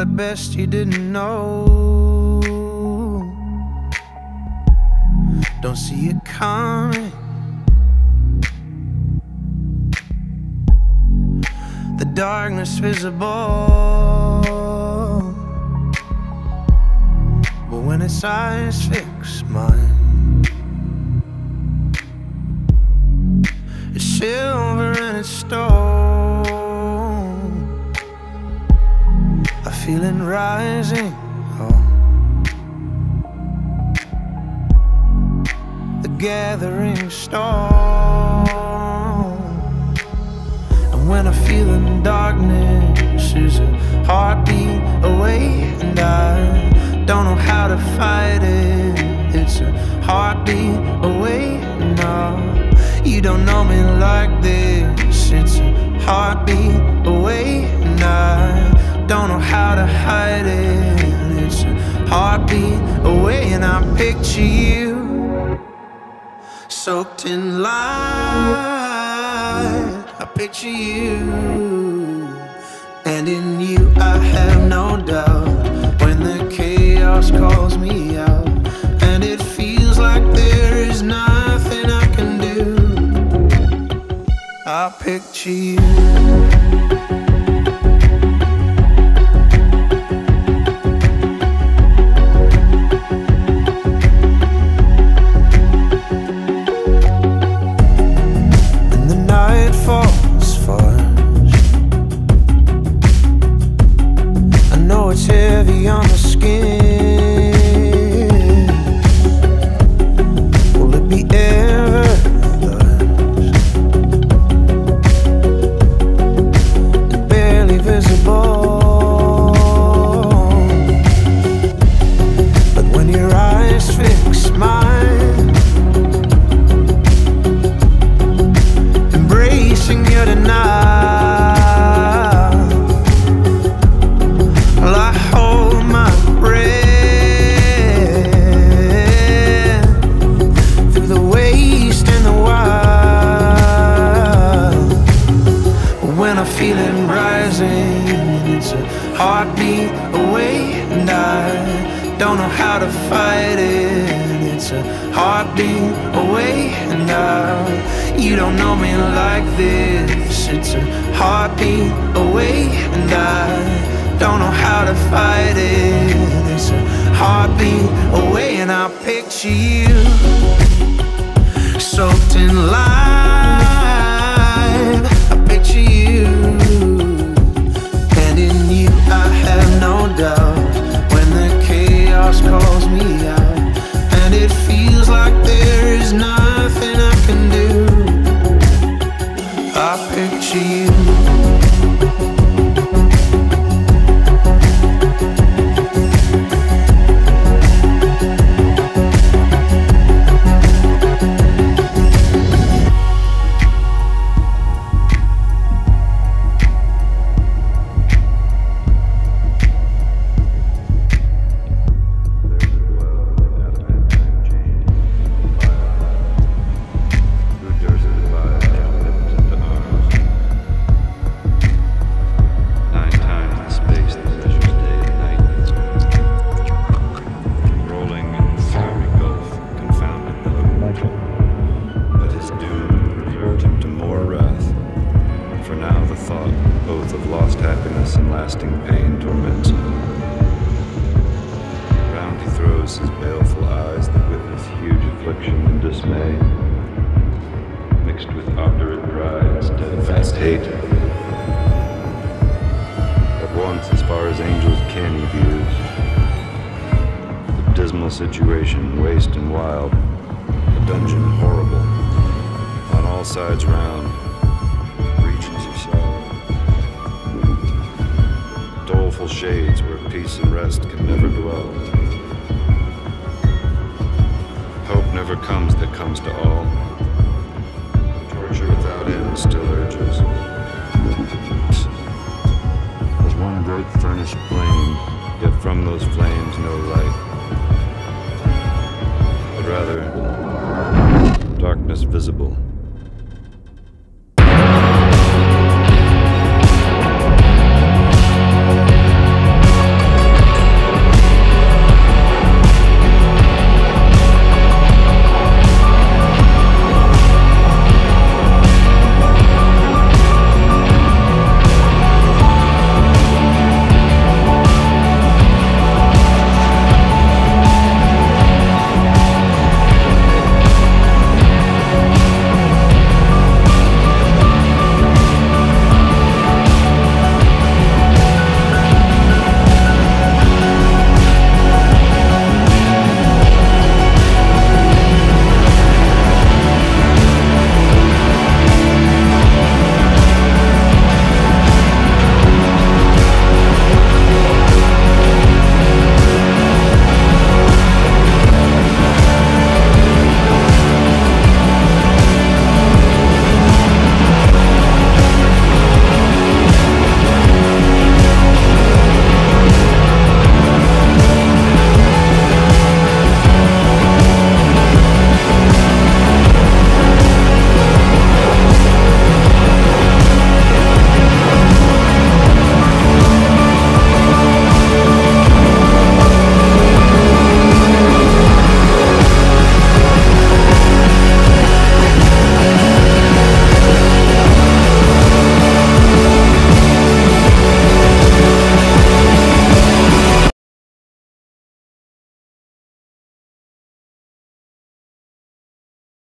It best you didn't know. Don't see it coming. The darkness visible. But when its eyes fix mine. It's silver and it's stone. Feeling rising. Oh. The gathering storm. And when I feel in darkness is a heartbeat away, and I don't know how to fight it. It's a heartbeat away now. You don't know me like this. It's a heartbeat away, don't know how to hide it. It's a heartbeat away, and I picture you soaked in light. I picture you, and in you I have no doubt. When the chaos calls me out, and it feels like there is nothing I can do. I picture you. Don't know how to fight it. It's a heartbeat away, and I you don't know me like this. It's a heartbeat away, and I don't know how to fight it. It's a heartbeat away, and I picture you soaked in light. Thought both of lost happiness and lasting pain torments him. Round he throws his baleful eyes that witness huge affliction and dismay, mixed with obdurate pride, steadfast hate. At once, as far as angels can he views the dismal situation, waste and wild, a dungeon horrible, on all sides round, peace and rest can never dwell. Hope never comes that comes to all. Torture without end still urges. As one great furnace flame, yet from those flames no light. But rather, darkness visible,